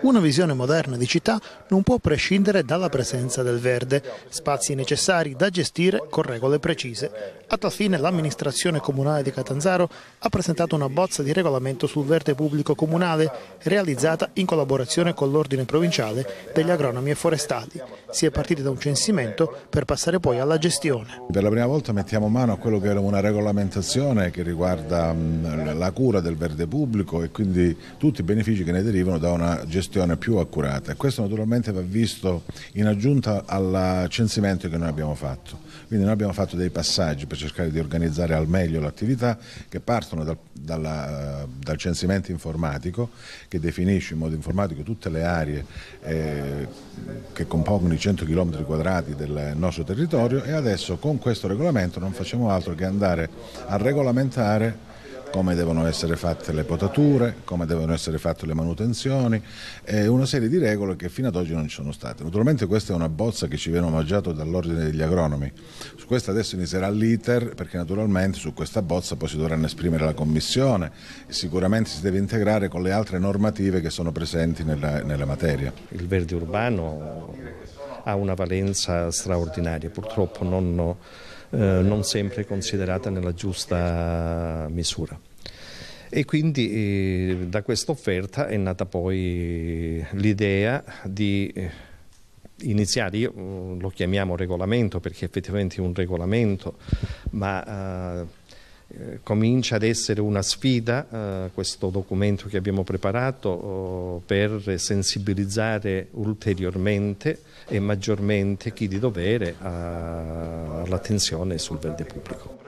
Una visione moderna di città non può prescindere dalla presenza del verde, spazi necessari da gestire con regole precise. A tal fine l'amministrazione comunale di Catanzaro ha presentato una bozza di regolamento sul verde pubblico comunale realizzata in collaborazione con l'ordine provinciale degli agronomi e forestali. Si è partiti da un censimento per passare poi alla gestione. Per la prima volta mettiamo mano a quello che era una regolamentazione che riguarda la cura del verde pubblico e quindi tutti i benefici che ne derivano da una gestione gestione più accurata e questo naturalmente va visto in aggiunta al censimento che noi abbiamo fatto. Quindi noi abbiamo fatto dei passaggi per cercare di organizzare al meglio l'attività che partono dal, dalla, dal, censimento informatico che definisce in modo informatico tutte le aree eh, che compongono i 100 km quadrati del nostro territorio e adesso con questo regolamento non facciamo altro che andare a regolamentare come devono essere fatte le potature, come devono essere fatte le manutenzioni e una serie di regole che fino ad oggi non ci sono state. Naturalmente questa è una bozza che ci viene omaggiata dall'ordine degli agronomi. Su questa adesso inizierà l'iter perché naturalmente su questa bozza poi si dovranno esprimere la commissione e sicuramente si deve integrare con le altre normative che sono presenti nella, nella materia. Il verde urbano ha una valenza straordinaria, purtroppo non eh, non sempre considerata nella giusta misura. E quindi eh, da questa offerta è nata poi l'idea di eh, iniziare, io mm, lo chiamiamo regolamento perché effettivamente è un regolamento, ma eh, comincia ad essere una sfida eh, questo documento che abbiamo preparato oh, per sensibilizzare ulteriormente e maggiormente chi di dovere all'attenzione sul verde pubblico.